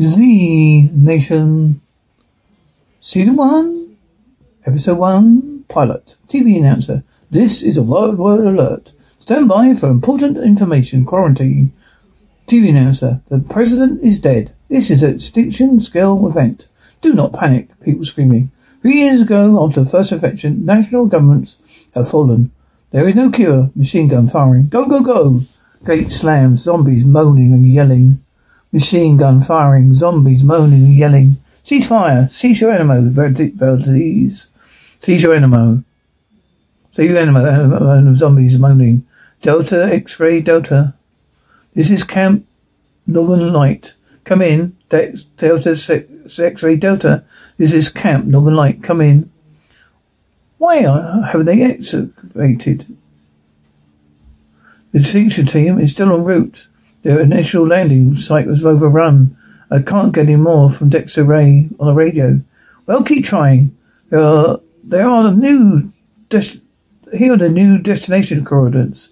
Z Nation Season 1 Episode 1 Pilot TV Announcer This is a World Word Alert. Stand by for important information. Quarantine. TV Announcer The President is dead. This is an extinction scale event. Do not panic. People screaming. Three years ago, after the first infection, national governments have fallen. There is no cure. Machine gun firing. Go, go, go. Gate slams. Zombies moaning and yelling. Machine gun firing, zombies moaning and yelling. Cease fire, cease your ammo, Valdez. Cease your ammo. Cease your ammo, zombies moaning. Delta, X-ray, Delta. This is Camp Northern Light. Come in. De- Delta, X-ray, Delta. This is Camp Northern Light. Come in. Why uh, have they excavated? The extinction team is still en route. Their initial landing site was overrun. I can't get any more from Dexter Ray on the radio. Well, keep trying. There are, there are the new, des- here are the new destination coordinates.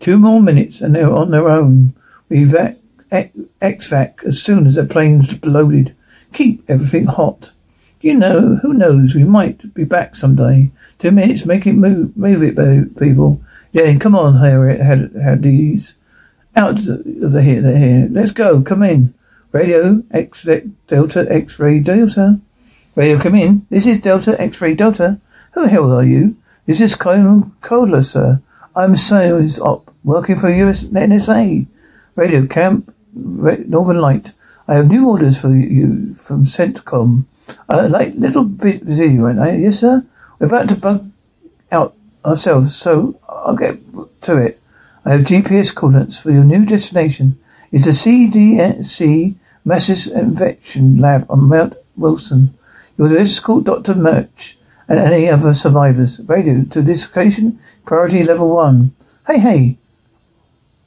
Two more minutes and they're on their own. We vac, exvac as soon as the plane's loaded. Keep everything hot. You know, who knows, we might be back someday. Two minutes, make it move, move it, people. Yeah, come on, Harriet, Hades. Out of the here, the here. Let's go. Come in. Radio X Delta X Ray Delta. Radio, come in. This is Delta X Ray Delta. Who the hell are you? This is Colonel Kodler, sir. I'm sales op working for US NSA. Radio Camp Northern Light. I have new orders for you from CENTCOM. Uh, like little bit busy, right? Yes, sir. We're about to bug out ourselves, so I'll get to it. I have GPS coordinates for your new destination. It's a CDC Massive Infection Lab on Mount Wilson. Your escort Dr. Murch and any other survivors. Radio to this location, priority level one. Hey, hey.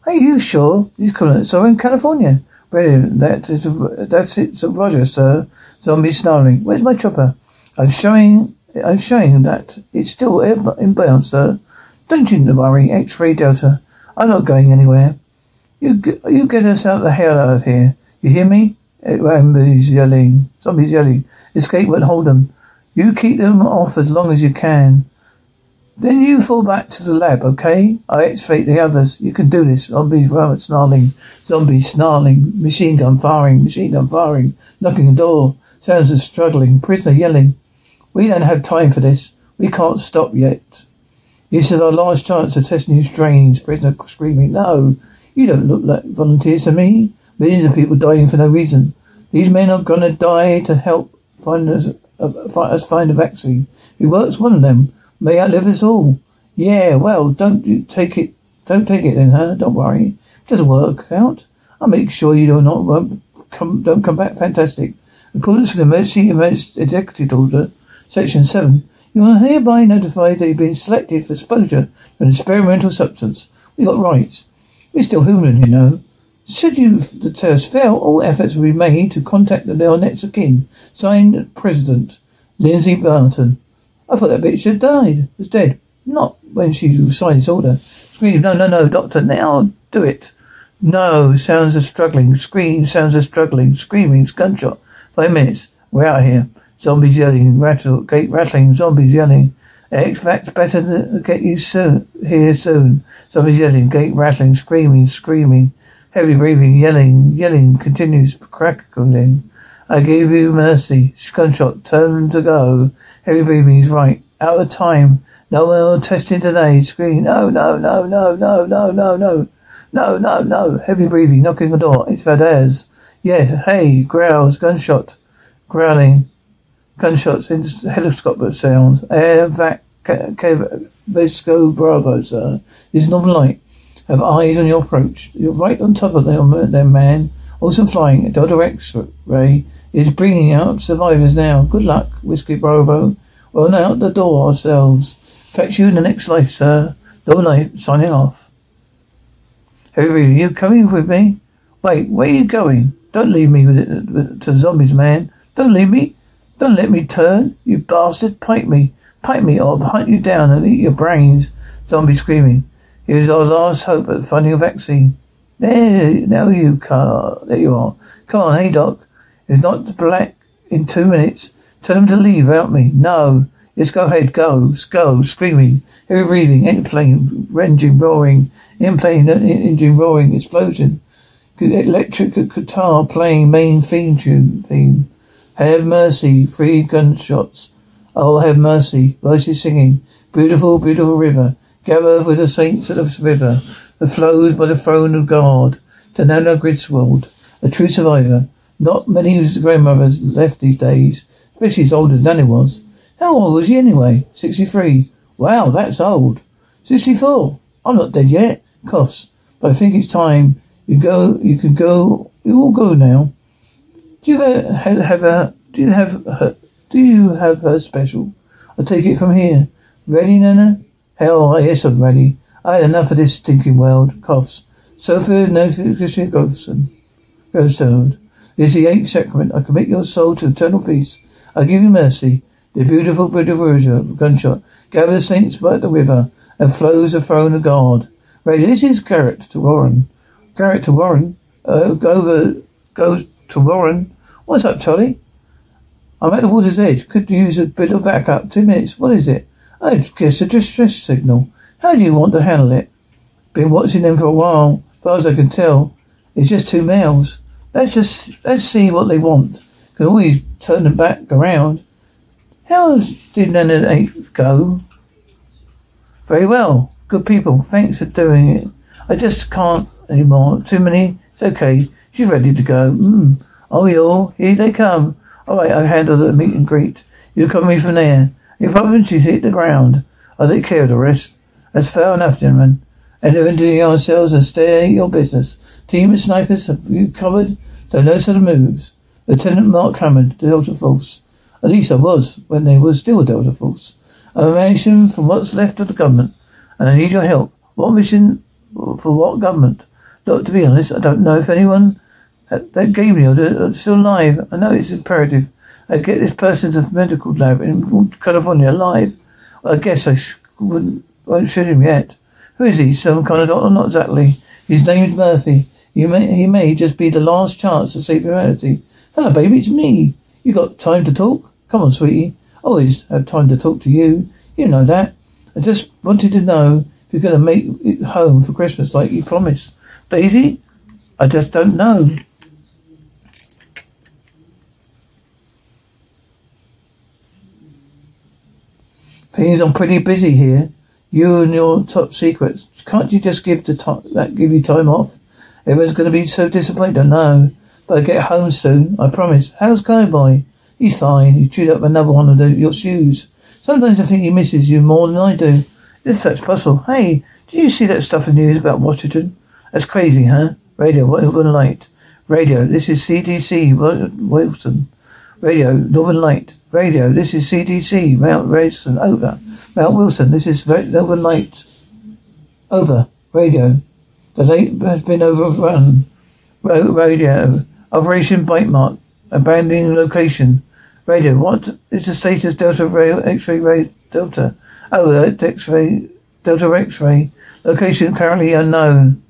Hey, you sure? These coordinates are in California. Radio, that is, that's it, Roger, sir. Zombie snarling. Where's my chopper? I'm showing, I'm showing that it's still inbound, sir. Don't you worry, X-ray Delta. I'm not going anywhere. You you get us out the hell out of here. You hear me? Eh, Zombies yelling. Zombies yelling. Escape won't hold them. You keep them off as long as you can. Then you fall back to the lab, okay? I exfate the others. You can do this. Zombies rabbit snarling. Zombies snarling. Machine gun firing. Machine gun firing. Knocking the door. Sounds of struggling. Prisoner yelling. We don't have time for this. We can't stop yet. This is our last chance to test new strains. Prisoner screaming, No, you don't look like volunteers to me. Millions of people dying for no reason. These men are gonna die to help find us, uh, find us find a vaccine. Who works one of them may outlive us all. Yeah, well, don't take it. Don't take it then, huh? Don't worry. It doesn't work out. I'll make sure you do not won't come. Don't come back. Fantastic. According to the emergency, emergency executive order, section seven. You are hereby notified that you've been selected for exposure to an experimental substance. We got rights. We're still human, you know. Should you the test fail, all efforts will be made to contact the next of kin. Signed, President Lindsay Barton. I thought that bitch had died. Was dead. Not when she signed this order. Scream, no, no, no, doctor, now do it. No, sounds of struggling. Scream, sounds of struggling. Screaming, gunshot. Five minutes. We're out of here. Zombies yelling, rattle, gate rattling, zombies yelling. X Fact's better than get you soon, here soon. Zombies yelling, gate rattling, screaming, screaming. Heavy breathing, yelling, yelling, continues crackling. I gave you mercy. Gunshot, turn to go. Heavy breathing is right. Out of time. No one will test in today. Scream. No, no, no, no, no, no, no, no. No, no, no. Heavy breathing, knocking the door. It's Valdez. Yeah, hey, growls, gunshot. Growling. Gunshots in helicopter sounds. Air vac Vesco Bravo, sir. This Northern Light. Have eyes on your approach. You're right on top of them, them man. Also flying. Delta X-ray is bringing out survivors now. Good luck, Whiskey Bravo. We're out the door ourselves. Catch you in the next life, sir. Northern Light signing off. Harry, you coming with me? Wait, where are you going? Don't leave me with it, with, to the zombies, man. Don't leave me. Don't let me turn, you bastard. Pipe me. Pipe me or I'll hunt you down and eat your brains. Zombie screaming. Here's our last hope at finding a vaccine. There, now you car. There you are. Come on, hey doc. If not black in two minutes. Tell them to leave without me. No. Yes, go ahead. Go. Go. Screaming. Heavy breathing. Airplane. Engine roaring. Airplane. Engine roaring. Explosion. Electric guitar playing main theme tune. Theme. Have mercy. Three gunshots. Oh, have mercy. Voices singing. Beautiful, beautiful river. Gather with the saints of the river. That flows by the throne of God. To Nana Griswold. A true survivor. Not many of his grandmothers left these days, especially as old as Nanny was. How old was he anyway? Sixty-three. Wow, that's old. Sixty-four. I'm not dead yet. Coughs. But I think it's time. You go. You can go. You all go now. Do you have, have a? Do you have her? Do you have her special? I'll take it from here. Ready, Nana? Hell, yes, I'm ready. I had enough of this stinking world. Coughs. Sophia, no, Christian Ghosten. Ghost this is the eighth sacrament. I commit your soul to eternal peace. I give you mercy. The beautiful, beautiful of gunshot. Gather the saints by the river and flows the throne of God. Right, this is Garnett to Warren. Garnett to Warren. Uh, go over, go to Warren. What's up, Charlie? I'm at the water's edge. Could use a bit of backup. Two minutes. What is it? Oh, I guess a distress signal. How do you want to handle it? Been watching them for a while. As far as I can tell, it's just two males. Let's just let's see what they want. Can always turn them back around. How did of eight go? Very well. Good people. Thanks for doing it. I just can't anymore. Too many. It's okay. She's ready to go. Mm. Oh, y'all, here they come. All right, I handle the meet and greet. You coming from there. Your provinces hit the ground. I take care of the rest. That's fair enough, gentlemen. Enter into yourselves and stay at your business. Team of snipers, have you covered? So no sudden moves. Lieutenant Mark Hammond, Delta Force. At least I was, when they were still Delta Force. I'm a mission from what's left of the government, and I need your help. What mission for what government? Look, to be honest, I don't know if anyone that gave me are still alive. I know it's imperative. I get this person to the medical lab in California alive. I guess I wouldn't, won't shoot him yet. Who is he? Some kind of doctor? Not exactly. His name is Murphy. You may, he may just be the last chance to save humanity. Hello, baby, it's me. You got time to talk? Come on, sweetie. Always have time to talk to you. You know that. I just wanted to know if you're going to make it home for Christmas like you promised. Daisy? I just don't know. I'm pretty busy here. You and your top secrets. Can't you just give the that give you time off? Everyone's going to be so disappointed, I know. But I'll get home soon, I promise. How's Cowboy? He's fine. He chewed up another one of the, your shoes. Sometimes I think he misses you more than I do. If that's possible. Hey, did you see that stuff in the news about Washington? That's crazy, huh? Radio, Northern Light. Radio, this is CDC, Wilson. Radio, Northern Light. Radio, this is CDC, Mount Wilson, over. Mount Wilson, this is Northern Light. Over. Radio, the lake has been overrun. Radio. Operation Bite Mark. Abandoning location. Radio. What is the status Delta Rail X-ray Ray Delta? Oh, uh, X-ray Delta X-ray. Location currently unknown.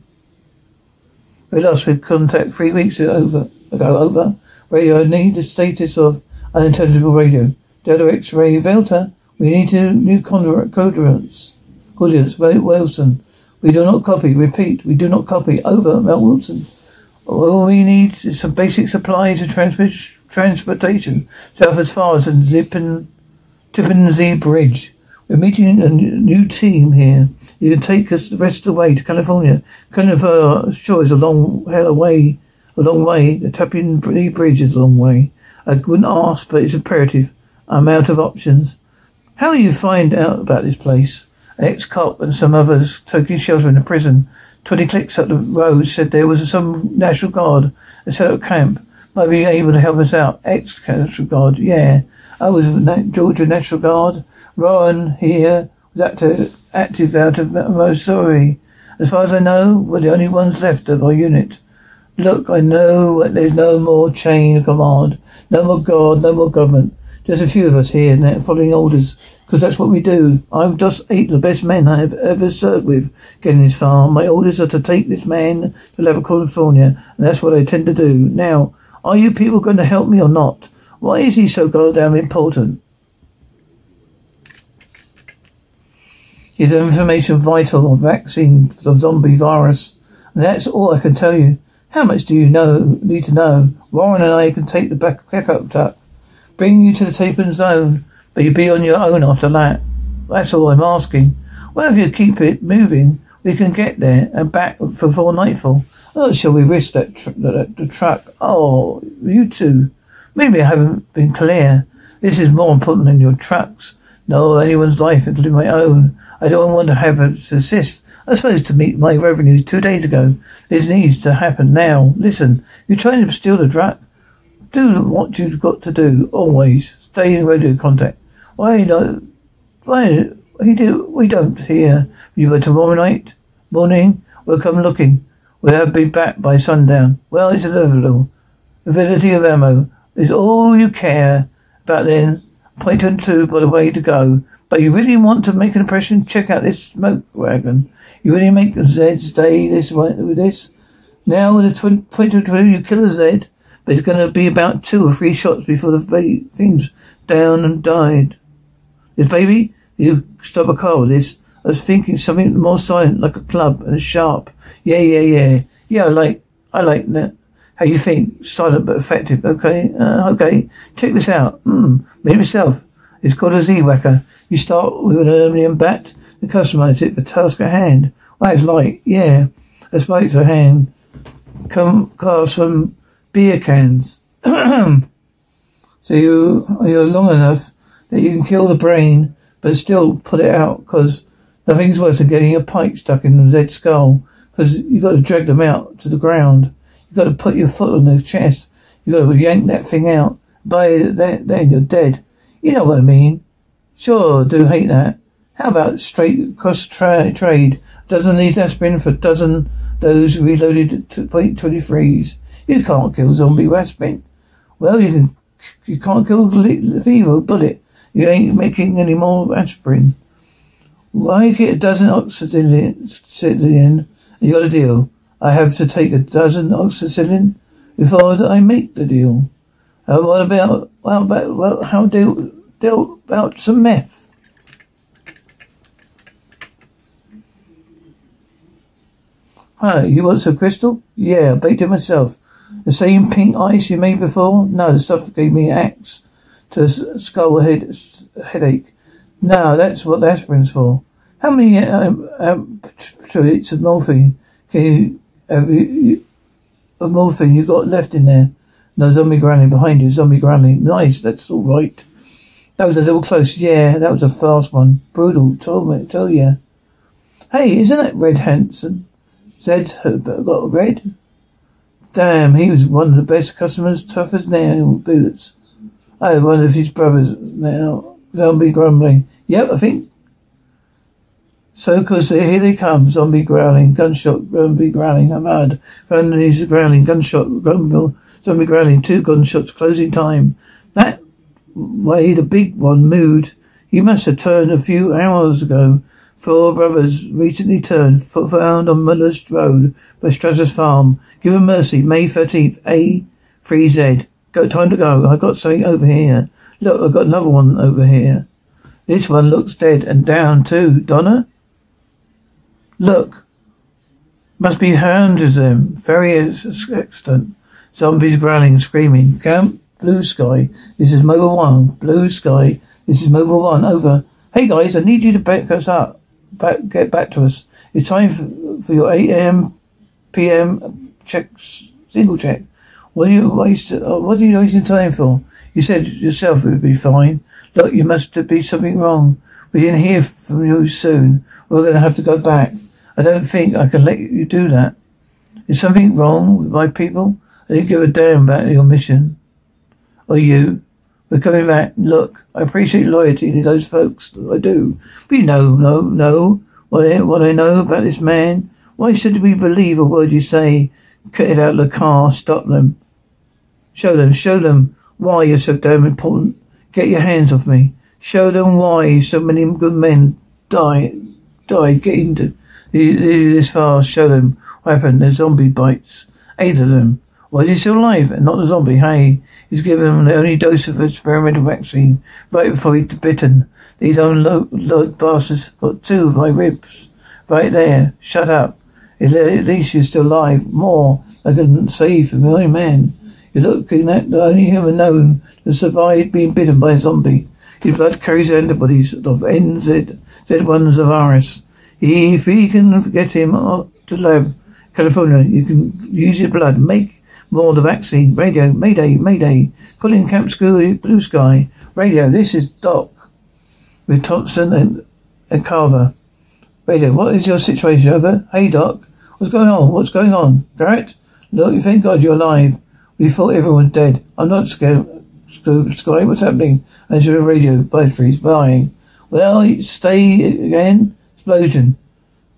We lost with contact three weeks ago. Over. Radio. Need the status of unintelligible radio. Delta X-ray Delta. We need to new coordinates. Coordinates. Wilson. We do not copy. Repeat, we do not copy. Over, Mel Wilson. All we need is some basic supplies of transmission, transportation south as far as the Zippin, Tappan Zee Bridge. We're meeting a new team here. You can take us the rest of the way to California. California, uh, sure, is a long hell away, a long way. The Tappan Zee Bridge is a long way. I wouldn't ask, but it's imperative. I'm out of options. How you find out about this place? An ex-cop and some others taking shelter in a prison. Twenty clicks up the road said there was some National Guard that set up camp. Might be able to help us out. Ex-National Guard, yeah. I was with Georgia National Guard. Rowan here was active, active out of Missouri. As far as I know, we're the only ones left of our unit. Look, I know there's no more chain of command, no more guard, no more government. Just a few of us here following orders, because that's what we do. I've just eight the best men I have ever served with getting this far. My orders are to take this man to Lava, California, and that's what I intend to do. Now, Are you people going to help me or not? Why is he so goddamn important? His information vital on vaccine for the zombie virus. And that's all I can tell you. How much do you know need to know? Warren and I can take the back backup truck, bring you to the taping zone, but you'll be on your own after that. That's all I'm asking. Well, if you keep it moving, we can get there and back before nightfall. I'm not sure we risk that, tr- the truck. Oh, you two. Maybe I haven't been clear. This is more important than your trucks. No, anyone's life, including my own. I don't want to have to assist. I supposed to meet my revenues two days ago. This needs to happen now. Listen, you're trying to steal the truck. Do what you've got to do. Always stay in radio contact. Why not? Why we do? We don't here. You by tomorrow night morning. We'll come looking. We'll be back by sundown. Well, it's inevitable. Avidity of ammo is all you care about then. Point and two by the way to go. But you really want to make an impression? Check out this smoke wagon. You really make Zeds stay this way with this? Now with a twin, point of two, you kill a Zed, but it's going to be about two or three shots before the baby thing's down and died. This baby, you stop a car with this. I was thinking something more silent, like a club and sharp. Yeah, yeah, yeah. Yeah, I like, I like that. How you think? Silent but effective. Okay, uh, okay. Check this out. Hmm. Me myself. It's called a Z-Whacker. You start with an aluminium bat. The customer take the task at hand. Well, it's light. Yeah. The spikes at hand. Come, cast from beer cans. so you, you're long enough that you can kill the brain, but still put it out, because nothing's worse than getting a pike stuck in the dead skull, because you've got to drag them out to the ground. You've got to put your foot on their chest. You've got to yank that thing out. By that, then you're dead. You know what I mean. Sure, do hate that. How about straight cross tra- trade? A dozen these aspirin for dozen those reloaded point twenty threes. You can't kill zombie aspirin. Well, you can. You can't kill the fever bullet. You ain't making any more aspirin. Why get a dozen oxygen? You got a deal. I have to take a dozen oxygen before I make the deal. Uh, what about, well, about, well, how do, do about some meth? Hi, you want some crystal? Yeah, I baked it myself. The same pink ice you made before? No, the stuff gave me axe to skull head, headache. No, that's what the aspirin's for. How many um, um, treats of morphine can you, have you, of morphine you got left in there? No, zombie granny behind you, zombie granny. Nice, that's all right. That was a little close. Yeah, that was a fast one. Brutal. Told me, tell you. Hey, isn't that Red Hanson? Zed got red. Damn, he was one of the best customers, tough as nail boots. I wonder if his brothers now. Zombie grumbling. Yep, I think so, cause here they come, zombie growling, gunshot, zombie growling, I'm mad. Randy's growling, gunshot, grumble, zombie growling, two gunshots, closing time. That way the big one moved. He must have turned a few hours ago. Four brothers recently turned, found on Miller's Road by Stratus Farm. Give him mercy, May 13th, A3Z. Got time to go. I've got something over here. Look, I've got another one over here. This one looks dead and down too. Donna? Look. Must be hundreds of them. Very excellent. Zombies growling screaming. Camp Blue Sky. This is Mobile One. Blue Sky. This is Mobile One. Over. Hey guys, I need you to back us up. Back, get back to us. It's time for, for your 8 a.m. p.m. check, single check. What are you wasting, uh, what are you wasting time for? You said yourself it would be fine. Look, you must be something wrong. We didn't hear from you soon. We're going to have to go back. I don't think I can let you do that. Is something wrong with my people? I didn't give a damn about your mission. Or you. We're coming back. Look, I appreciate loyalty to those folks. I do. But you know, no, no. What I, what I know about this man. Why should we believe a word you say? Cut it out of the car. Stop them. Show them. Show them why you're so damn important. Get your hands off me. Show them why so many good men die. Die. Get into this fast, show them what happened. The zombie bites. Eight of them. Why is he still alive and not a zombie? Hey, he's given him the only dose of experimental vaccine right before he's bitten. These own low, low bastards got two of my ribs. Right there. Shut up. At least you're still alive. More. I can save from my man. You're looking at the only human known to survive being bitten by a zombie. His blood carries antibodies of NZ, Z1 virus. If we can get him to lab, California, you can use his blood, make more the vaccine. Radio, Mayday, Mayday. Calling Camp School, Blue Sky. Radio, this is Doc. With Thompson and, and Carver. Radio, what is your situation? Over. Hey, Doc. What's going on? What's going on? Garnett? Look, you thank God you're alive. We thought everyone was dead. I'm not scared. Sky, what's happening? Answer the radio. Batteries buying. Well, stay again. Explosion.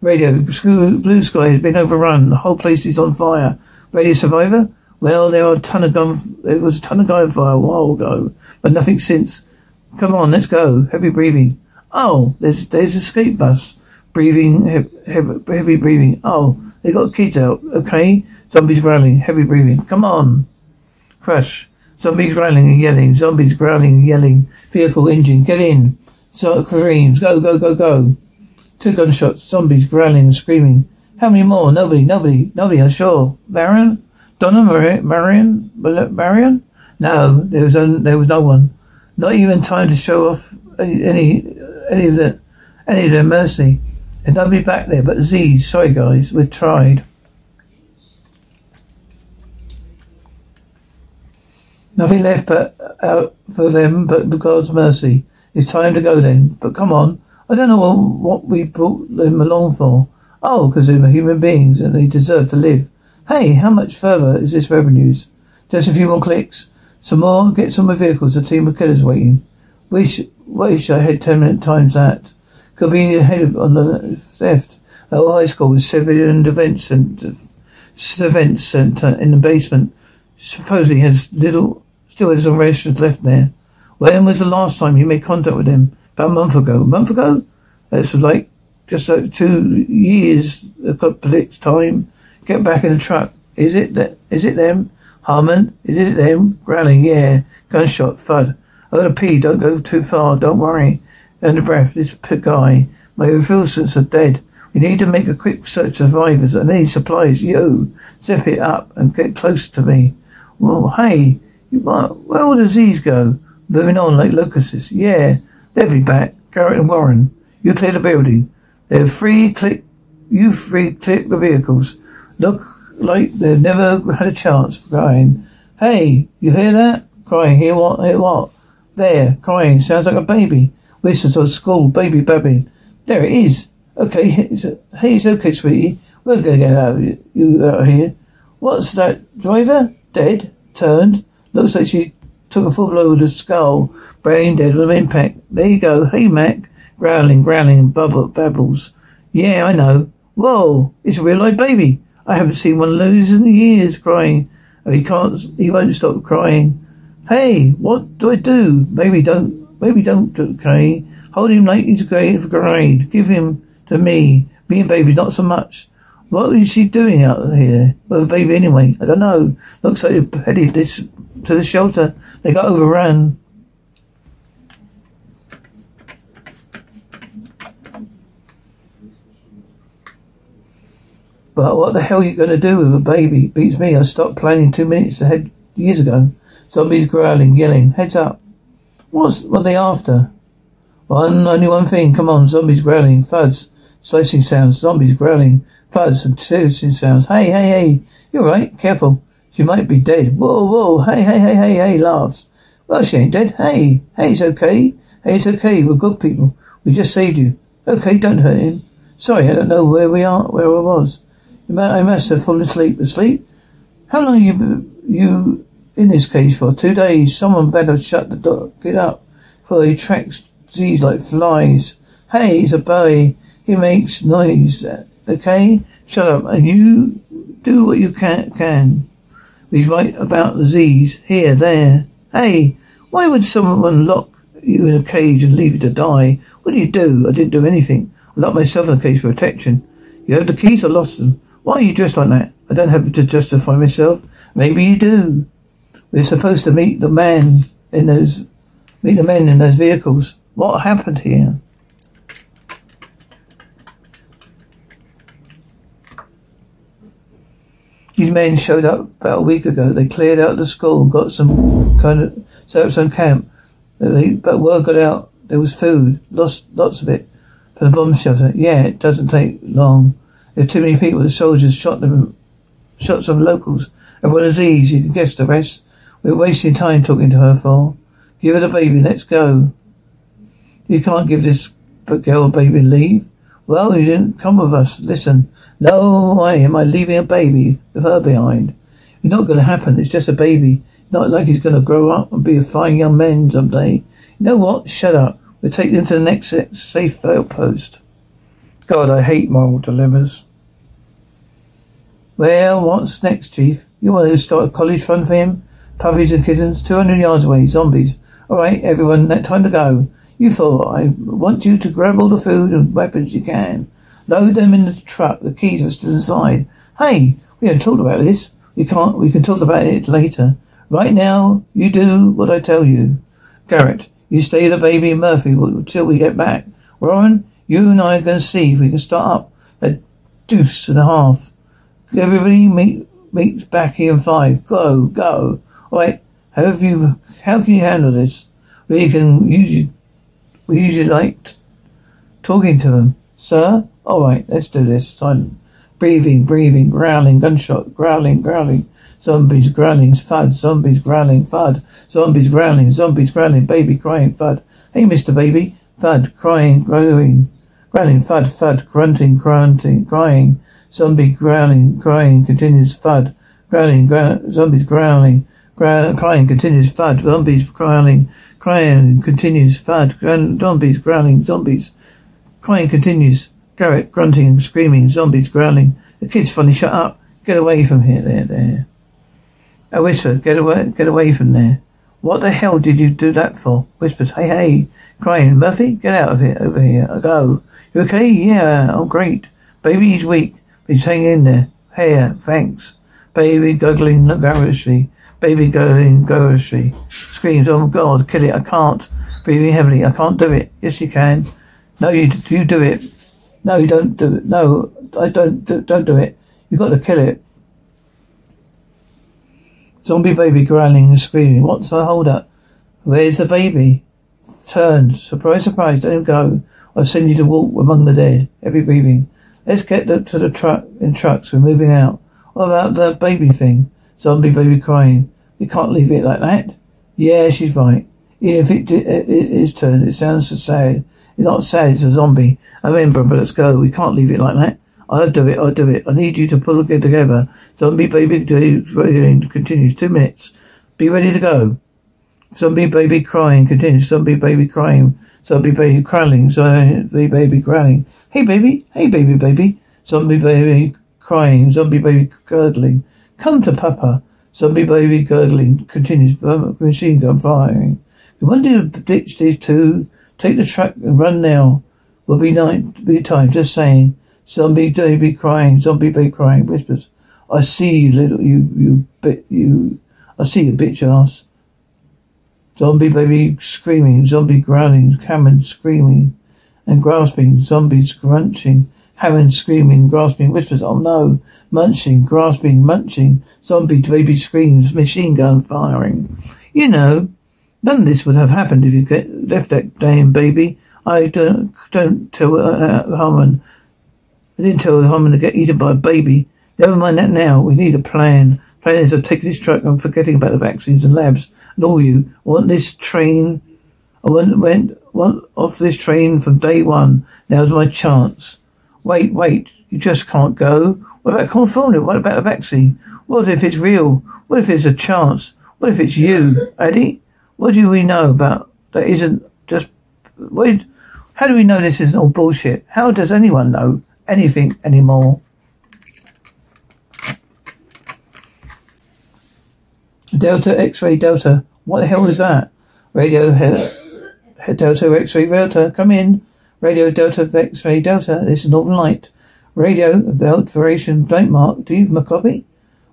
Radio. Blue Sky has been overrun. The whole place is on fire. Radio survivor? Well, there are a ton of gun. There was a ton of gunfire a while ago, but nothing since. Come on, let's go. Heavy breathing. Oh, there's there's escape bus. Breathing, heavy, heavy breathing. Oh, they got kids out. Okay, zombies growling. Heavy breathing. Come on. Crash. Zombies growling and yelling. Zombies growling and yelling. Vehicle engine. Get in. So screams. Go, go, go, go. Two gunshots. Zombies growling and screaming. How many more? Nobody, nobody, nobody, I'm sure. Baron? Donna Mar- Marion? Marion? No, there was, there was no one. Not even time to show off any, any, of the, any of their mercy. And nobody back there but Z. Sorry guys, we tried. Nothing left but out for them but God's mercy. It's time to go then. But come on. I don't know what we brought them along for. Oh, because they're human beings and they deserve to live. Hey, how much further is this revenues? Just a few more clicks. Some more. Get some more vehicles. A team of killers waiting. Wish, wish I had ten minute times that. Could be ahead on the theft. At high school with civilian events and events center in the basement. Supposedly has little, still has some registrants left there. When was the last time you made contact with him? About a month ago. A month ago? That's like just like two years a couple of time. Get back in the truck. Is it that? Is it them? Hammond? Is it them? Growling, yeah. Gunshot, thud. I gotta pee, don't go too far, don't worry. Under breath, this guy. My refusals are dead. We need to make a quick search of survivors. I need supplies. You, zip it up and get closer to me. Well, hey, you where will the Z's go? Moving on like locusts. Yeah, they'll be back. Garnett and Warren, you clear the building. They're free click, you free click the vehicles. Look like they've never had a chance for crying. Hey, you hear that? Crying. Hear what? Hear what? There, crying. Sounds like a baby. Whistles of school, baby babbling. There it is. Okay, hey, it's okay, sweetie. We're gonna get out of you, out of here. What's that driver? Dead? Turned? Looks like she took a full with the skull. Brain dead with impact. There you go. Hey, Mac. Growling, growling, bubble, babbles. Yeah, I know. Whoa, it's a real life baby. I haven't seen one those in years crying. Oh, he can't, he won't stop crying. Hey, what do I do? Maybe don't, maybe don't, okay? Hold him a grade for grade. Give him to me. Me and baby's not so much. What is she doing out here? Well, baby anyway. I don't know. Looks like they're headed this, to the shelter. They got overrun. But what the hell are you going to do with a baby? Beats me. I stopped planning two minutes ahead years ago. Zombies growling, yelling. Heads up. What's what are they after? One, only one thing. Come on, zombies growling, thuds, slicing sounds, zombies growling, thuds, and slicing sounds. Hey, hey, hey. You're right. Careful. She might be dead. Whoa, whoa. Hey, hey, hey, hey, hey. Laughs. Well, she ain't dead. Hey, hey, it's okay. Hey, it's okay. We're good people. We just saved you. Okay, don't hurt him. Sorry, I don't know where we are, where I was. I must have fallen asleep. Asleep? How long you, you in this cage for? Two days. Someone better shut the door. Get up. For he tracks these like flies. Hey, he's a boy. He makes noise. Okay? Shut up. And you do what you can. can. We write about the Z's. Here, there. Hey, why would someone lock you in a cage and leave you to die? What do you do? I didn't do anything. I locked myself in a cage for protection. You have the keys. I lost them. Why are you dressed like that? I don't have to justify myself. Maybe you do. We're supposed to meet the man in those, meet the men in those vehicles. What happened here? These men showed up about a week ago. They cleared out the school and got some kind of set up some camp. They, but word got out there was food, lots lots of it, for the bomb shelter. Yeah, it doesn't take long. If too many people, the soldiers shot them, shot some locals. And Everyone is easy. You can guess the rest. We're wasting time talking to her for. Give her the baby. Let's go. You can't give this girl a baby leave. Well, you didn't come with us. Listen, no way am I leaving a baby with her behind. It's not going to happen. It's just a baby. Not like he's going to grow up and be a fine young man someday. You know what? Shut up. We'll take them to the next safe outpost. God, I hate moral dilemmas. Well, what's next, Chief? You want to start a college fund for him? Puppies and kittens, 200 yards away, zombies. All right, everyone, that time to go. You four, I want you to grab all the food and weapons you can. Load them in the truck. The keys are still inside. Hey, we haven't talked about this. We can't. We can talk about it later. Right now, you do what I tell you. Garnett, you stay the baby and Murphy until we get back. Warren, you and I are going to see if we can start up a deuce and a half. Everybody meet meet back here in five. Go, go. All right. How have you? How can you handle this? We can usually we usually like talking to them. Sir? Alright, let's do this. Silent. Breathing, breathing, growling, gunshot, growling, growling. Zombies growling, thud, zombies growling, thud. Zombies growling, zombies growling, baby crying, thud. Hey, Mr. Baby. Thud, crying, growling, growling, thud, thud, grunting, grunting, crying. Zombie growling, crying, continues, thud. Growling, growl, zombies growling, growl, crying, continues, thud. Zombies growling, Crying continues. Thud. Zombies growling. Zombies. Crying continues. Garnett grunting and screaming. Zombies growling. The kid's finally Shut up. Get away from here. There, there. I whisper. Get away. Get away from there. What the hell did you do that for? Whispers. Hey, hey. Crying. Murphy, get out of here. Over here. I go. You okay? Yeah. Oh, great. Baby, he's weak. He's hanging in there. Hey, uh, thanks. Baby, gurgling luxuriously. Baby gurgling ghoulishly. Screams, oh God, kill it, I can't. Breathing heavily, I can't do it. Yes, you can. No, you, you do it. No, you don't do it. No, I don't, do, don't do it. You've got to kill it. Zombie baby growling and screaming. What's the hold up? Where's the baby? Turn. Surprise, surprise. Don't go. I'll send you to walk among the dead. Every breathing. Let's get the, to the truck in trucks. We're moving out. What about the baby thing? Zombie baby crying. We can't leave it like that. Yeah, she's right. Even if it, it, it is turned, it sounds so sad. It's not sad, it's a zombie. I remember, but let's go. We can't leave it like that. I'll do it, I'll do it. I need you to pull it together. Zombie baby continues. Two minutes. Be ready to go. Zombie baby crying continues. Zombie baby crying. Zombie baby crying. Zombie baby crying. Hey baby. Hey baby baby. Zombie baby crying. Zombie baby gurgling. Come to Papa. Zombie baby gurgling continues. Machine gun firing. You want to ditch these two? Take the truck and run now. Will be night. Be time. Just saying. Zombie baby crying. Zombie baby crying. Whispers. I see you, little you you bit you. I see you, bitch ass. Zombie baby screaming. Zombie growling. Cameron screaming and grasping. Zombies crunching. Hammond screaming, grasping whispers, oh no, munching, grasping, munching, zombie baby screams, machine gun firing. You know, none of this would have happened if you get left that damn baby. I don't, don't tell uh, uh Hammond. I didn't tell Hammond to get eaten by a baby. Never mind that now. We need a plan. Plan is to take this truck. I'm forgetting about the vaccines and labs and all you. Want this train. I went, went, went off this train from day one. Now's my chance. Wait, wait, you just can't go. What about California? What about the vaccine? What if it's real? What if it's a chance? What if it's you, Eddie? What do we know about that isn't just, what, how do we know this isn't all bullshit? How does anyone know anything anymore? Delta X-ray Delta. What the hell is that? Radio he- Delta X-ray Delta. Come in. Radio Delta X-ray Delta. This is Northern Light. Radio Variation Blank Mark. Do you have a copy?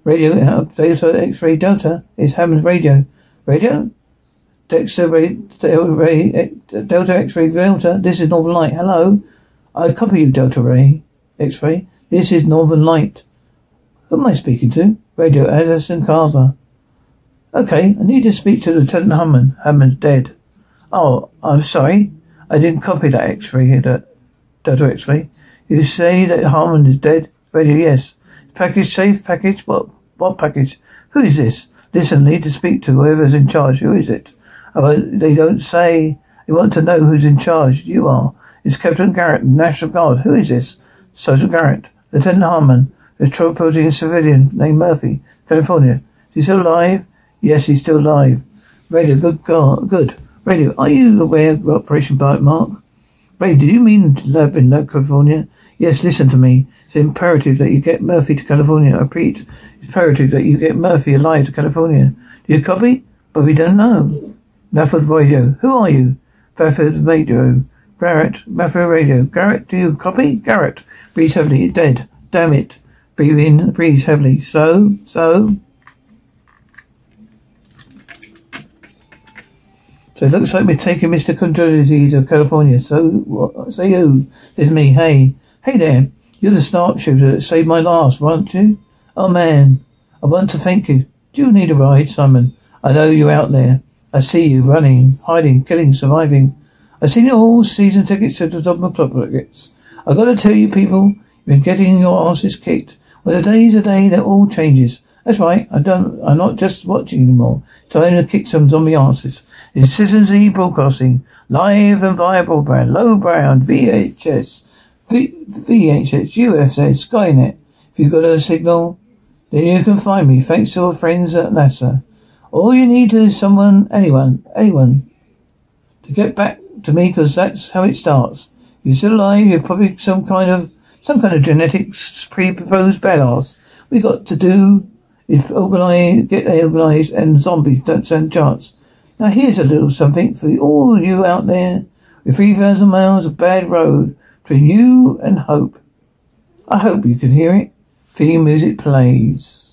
Radio, uh, Delta X-ray Delta is Hammond's radio. Radio? Dexter Ray, Delta X-ray Delta. This is Northern Light. Hello. I copy you, Delta Ray X-ray. This is Northern Light. Who am I speaking to? Radio Addison Carver. Okay, I need to speak to Lieutenant Hammond. Hammond's dead. Oh, I'm sorry. I didn't copy that X-ray that Delta X-ray. You say that Hammond is dead? Radio, yes. Package safe? Package? What? What package? Who is this? Listen, need to speak to whoever's in charge. Who is it? Oh, they don't say. They want to know who's in charge. You are. It's Captain Garnett, National Guard. Who is this? Sergeant Garnett. Lieutenant Hammond. Is transporting a civilian named Murphy, California. Is he still alive? Yes, he's still alive. Radio, good God, good. Radio, are you aware of Operation Bite Mark? Radio, do you mean to lab in California? Yes, listen to me. It's imperative that you get Murphy to California. I repeat, it's imperative that you get Murphy alive to California. Do you copy? But we don't know. Mafford Radio. Who are you? Mafford Radio. Garnett. Mafford Radio. Garnett, do you copy? Garnett. breathe heavily. Dead. Damn it. Breathe in. breathe heavily. So? So? So it looks like we're taking Mr. Condrelli to California. So, what? Say who? It's me. Hey. Hey there. You're the sharpshooter that saved my life, weren't you? Oh man. I want to thank you. Do you need a ride, Simon? I know you're out there. I see you running, hiding, killing, surviving. I've seen it all season tickets to the top of club tickets. I've gotta tell you people, you've been getting your asses kicked. Well, the day's a day that all changes. That's right. I don't, I'm not just watching anymore. Time to kick some zombie asses. Z Broadcasting. Live and via broadband. Low brown. VHS. V- VHS. USA, Skynet. If you've got a signal, then you can find me. Thanks to our friends at NASA. All you need is someone, anyone, anyone, to get back to me because that's how it starts. If you're still alive, you're probably some kind of, some kind of genetics pre-proposed badass. We got to do is organize, get organized and zombies don't stand a chance. Now here's a little something for all you out there with 3,000 miles of bad road between you and hope. I hope you can hear it. Theme music plays.